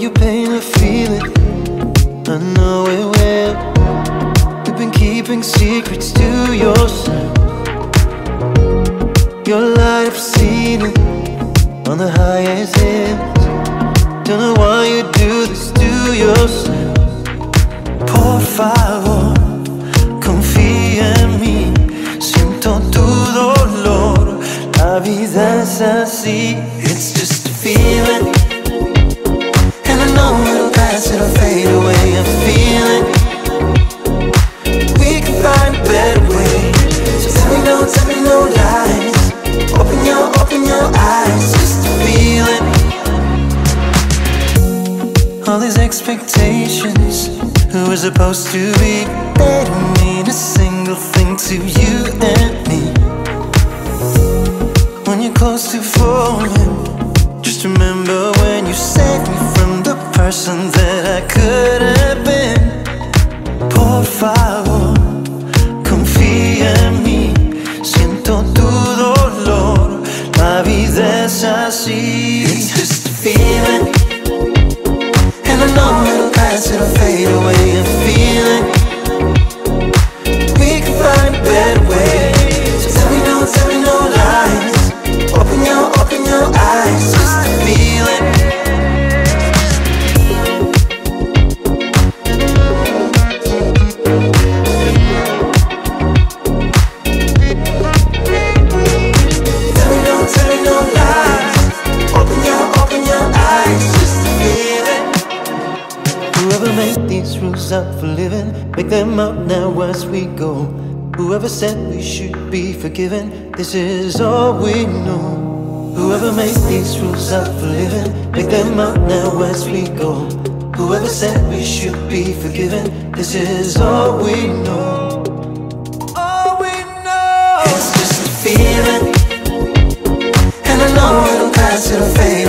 your pain I feel it I know it well. You've been keeping secrets to yourself. Your light I've seen it On the highest hills Don't know why you do this to yourself. Por favor, confía en mí. Siento tu dolor. La vida es así. It's just a feeling. Tell lies. Open your, open your eyes. Just a feeling. All these expectations. Who we're supposed to be? They don't mean a single thing to you and me. When you're close to falling, just remember when you saved me from the person that I could have been. Por favor, confía en mí. Vida es these rules up for living, make them up now as we go. Whoever said we should be forgiven, this is all we know. Whoever made these rules up for living, make them up now as we go. Whoever said we should be forgiven, this is all we know. All we know. It's just a feeling, and I know it'll pass, it'll fade.